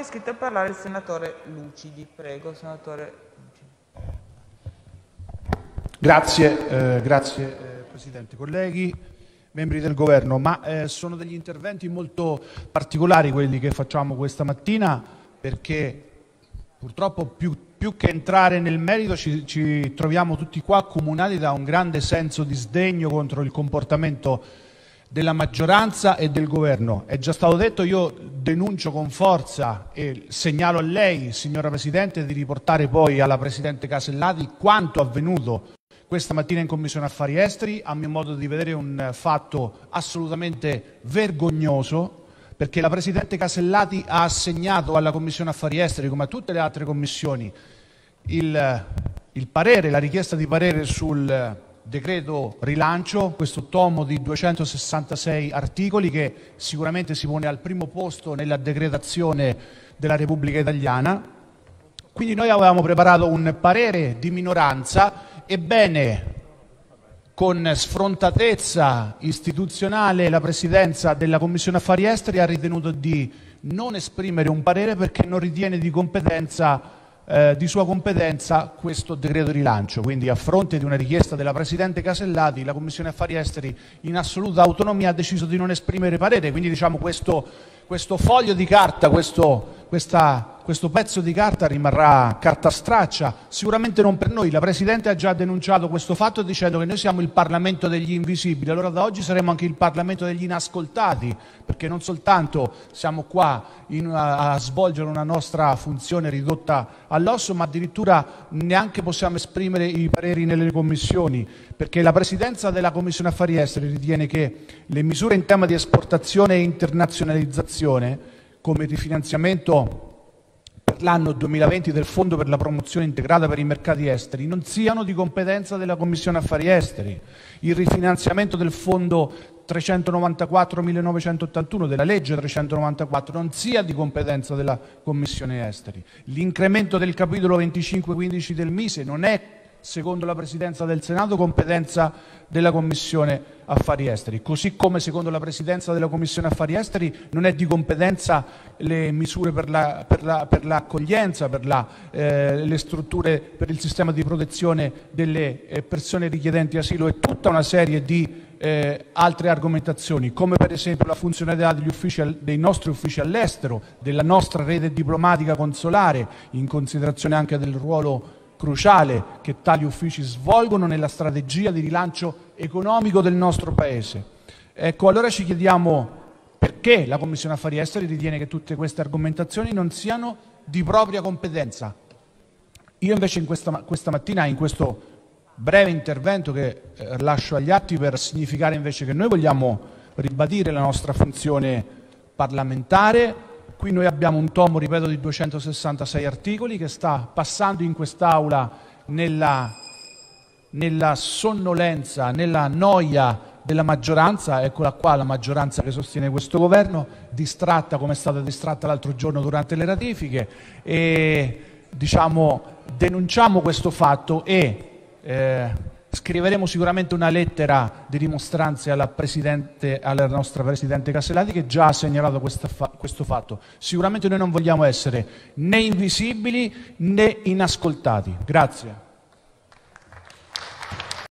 è iscritto a parlare il senatore Lucidi. Prego, senatore Lucidi. Grazie, eh, grazie eh, Presidente. Colleghi, membri del Governo, ma eh, sono degli interventi molto particolari quelli che facciamo questa mattina perché purtroppo più, più che entrare nel merito ci, ci troviamo tutti qua accomunati da un grande senso di sdegno contro il comportamento della maggioranza e del governo. È già stato detto, io denuncio con forza e segnalo a lei, signora Presidente, di riportare poi alla Presidente Casellati quanto avvenuto questa mattina in Commissione Affari Esteri, a mio modo di vedere un fatto assolutamente vergognoso, perché la Presidente Casellati ha assegnato alla Commissione Affari Esteri, come a tutte le altre commissioni, il, il parere, la richiesta di parere sul decreto rilancio, questo tomo di 266 articoli che sicuramente si pone al primo posto nella decretazione della Repubblica Italiana. Quindi noi avevamo preparato un parere di minoranza, ebbene con sfrontatezza istituzionale la Presidenza della Commissione Affari Esteri ha ritenuto di non esprimere un parere perché non ritiene di competenza eh, di sua competenza questo decreto rilancio. Quindi, a fronte di una richiesta della Presidente Casellati, la Commissione Affari Esteri in assoluta autonomia ha deciso di non esprimere parere. Quindi diciamo, questo, questo foglio di carta, questo, questa, questo pezzo di carta rimarrà carta straccia, sicuramente non per noi. La Presidente ha già denunciato questo fatto dicendo che noi siamo il Parlamento degli invisibili, allora da oggi saremo anche il Parlamento degli inascoltati, perché non soltanto siamo qua a, a svolgere una nostra funzione ridotta all'osso, ma addirittura neanche possiamo esprimere i pareri nelle commissioni, perché la Presidenza della Commissione Affari Esteri ritiene che le misure in tema di esportazione e internazionalizzazione, come rifinanziamento l'anno 2020 del Fondo per la promozione integrata per i mercati esteri non siano di competenza della Commissione affari esteri, il rifinanziamento del Fondo 394-1981 della legge 394 non sia di competenza della Commissione esteri, l'incremento del capitolo 25-15 del Mise non è secondo la Presidenza del Senato, competenza della Commissione affari esteri, così come secondo la Presidenza della Commissione affari esteri non è di competenza le misure per, la, per, la, per l'accoglienza, per la, eh, le strutture per il sistema di protezione delle eh, persone richiedenti asilo e tutta una serie di eh, altre argomentazioni, come per esempio la funzionalità uffici, dei nostri uffici all'estero, della nostra rete diplomatica consolare, in considerazione anche del ruolo cruciale che tali uffici svolgono nella strategia di rilancio economico del nostro Paese. Ecco, allora ci chiediamo perché la Commissione Affari Esteri ritiene che tutte queste argomentazioni non siano di propria competenza. Io invece in questa, questa mattina, in questo breve intervento che eh, lascio agli atti per significare invece che noi vogliamo ribadire la nostra funzione parlamentare, Qui noi abbiamo un tomo, ripeto, di 266 articoli che sta passando in quest'Aula nella, nella sonnolenza, nella noia della maggioranza, eccola qua la maggioranza che sostiene questo governo, distratta come è stata distratta l'altro giorno durante le ratifiche e diciamo, denunciamo questo fatto e eh, Scriveremo sicuramente una lettera di dimostranza alla, alla nostra Presidente Casellati che già ha segnalato fa questo fatto. Sicuramente noi non vogliamo essere né invisibili né inascoltati. Grazie.